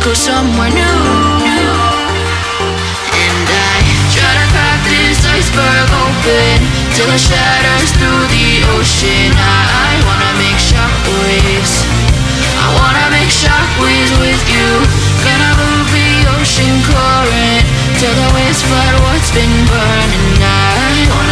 Go somewhere new. And I try to crack this iceberg open till it shatters through the ocean. I wanna make shockwaves. I wanna make shockwaves with you. Gonna move the ocean current till the waves flood what's been burning. I wanna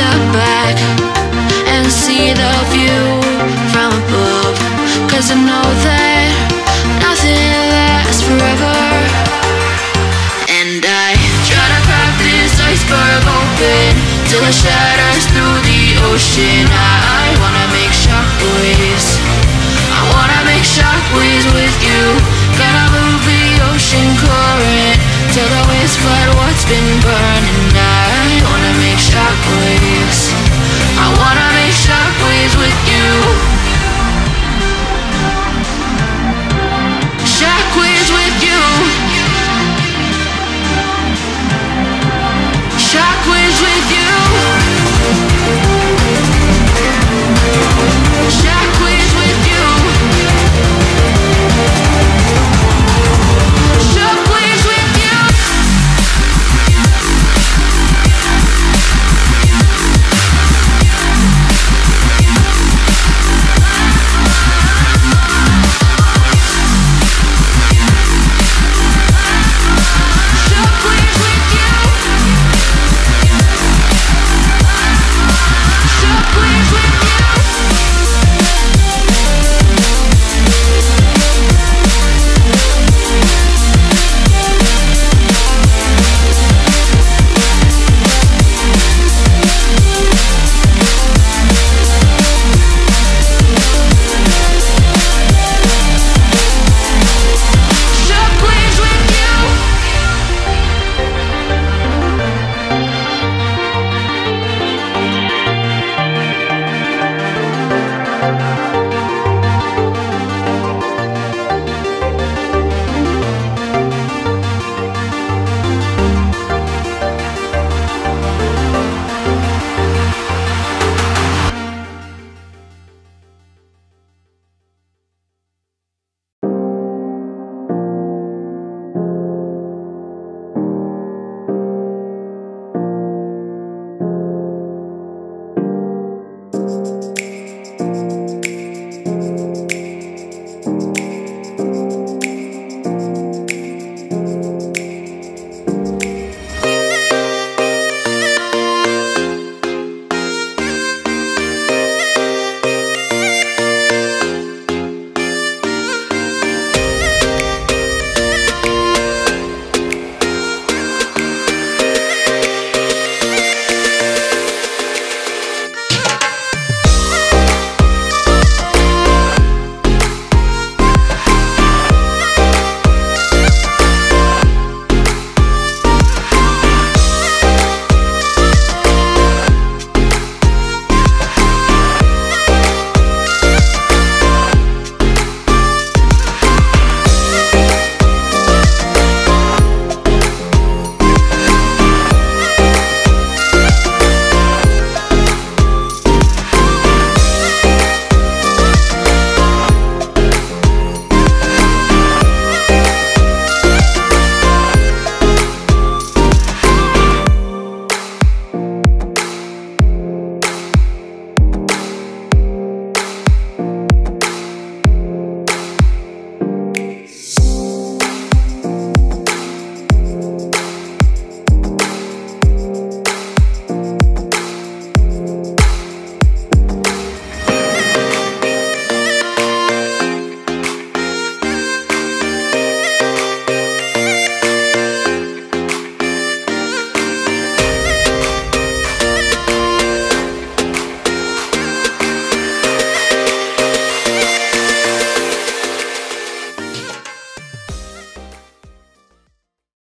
step back and see the view from above. Cause I know that nothing lasts forever. And I try to crack this iceberg open till it shatters through the ocean. I, wanna make shockwaves. I wanna make shockwaves with you. Gonna move the ocean current till the waves flood what's been burning. I wanna make